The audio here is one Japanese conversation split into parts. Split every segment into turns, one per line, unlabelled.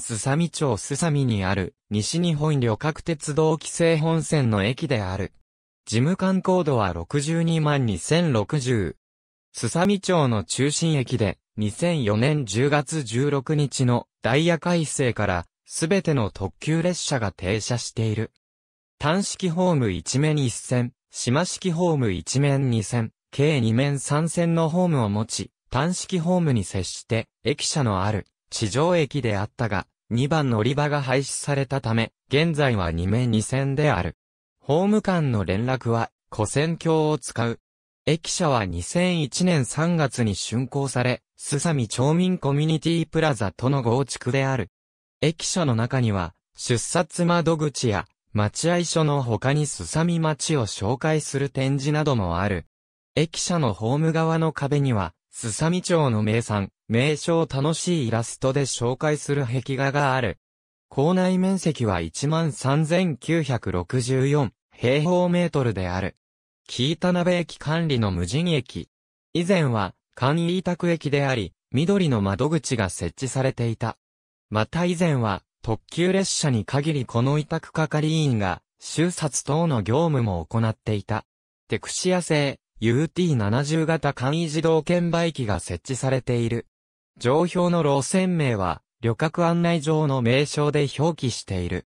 すさみ町すさみにある、西日本旅客鉄道規制本線の駅である。事務官コードは62万2060。すさみ町の中心駅で、2004年10月16日のダイヤ改正から、すべての特急列車が停車している。単式ホーム一面一線、島式ホーム一面二線、計二面三線のホームを持ち、単式ホームに接して、駅舎のある、地上駅であったが、2番乗り場が廃止されたため、現在は2面2線である。ホーム間の連絡は、古線橋を使う。駅舎は2001年3月に竣工され、すさみ町民コミュニティプラザとの合築である。駅舎の中には、出札窓口や、待合所の他にすさみ町を紹介する展示などもある。駅舎のホーム側の壁には、すさみ町の名産、名称楽しいイラストで紹介する壁画がある。校内面積は13,964平方メートルである。キータナベ駅管理の無人駅。以前は、簡易委託駅であり、緑の窓口が設置されていた。また以前は、特急列車に限りこの委託係員が、収札等の業務も行っていた。テクシア製、UT70 型簡易自動券売機が設置されている。上標の路線名は、旅客案内上の名称で表記している。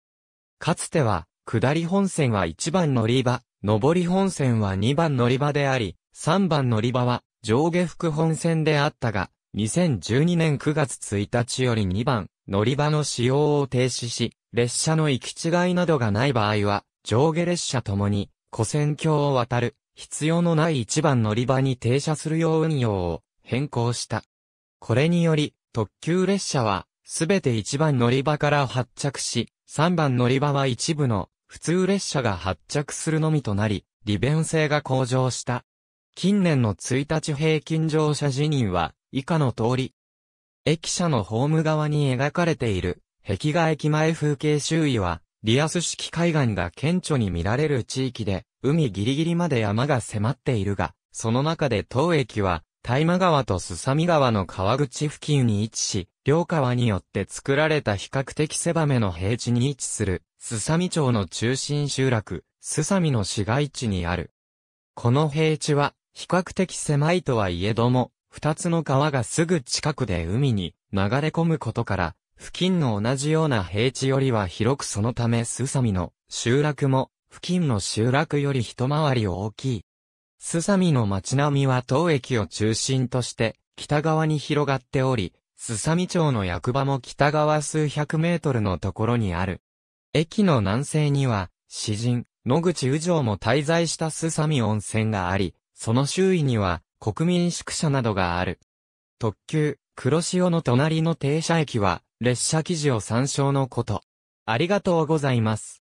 かつては、下り本線は1番乗り場、上り本線は2番乗り場であり、3番乗り場は上下副本線であったが、2012年9月1日より2番乗り場の使用を停止し、列車の行き違いなどがない場合は、上下列車ともに古線橋を渡る必要のない1番乗り場に停車するよう運用を変更した。これにより、特急列車は、すべて1番乗り場から発着し、3番乗り場は一部の普通列車が発着するのみとなり、利便性が向上した。近年の1日平均乗車辞任は、以下の通り。駅舎のホーム側に描かれている、壁画駅前風景周囲は、リアス式海岸が顕著に見られる地域で、海ギリギリまで山が迫っているが、その中で当駅は、大馬川とすさみ川の川口付近に位置し、両川によって作られた比較的狭めの平地に位置する、すさみ町の中心集落、すさみの市街地にある。この平地は、比較的狭いとはいえども、二つの川がすぐ近くで海に流れ込むことから、付近の同じような平地よりは広くそのためすさみの集落も、付近の集落より一回り大きい。すさみの街並みは当駅を中心として北側に広がっており、すさみ町の役場も北側数百メートルのところにある。駅の南西には、詩人、野口宇城も滞在したすさみ温泉があり、その周囲には国民宿舎などがある。特急、黒潮の隣の停車駅は、列車記事を参照のこと。ありがとうございます。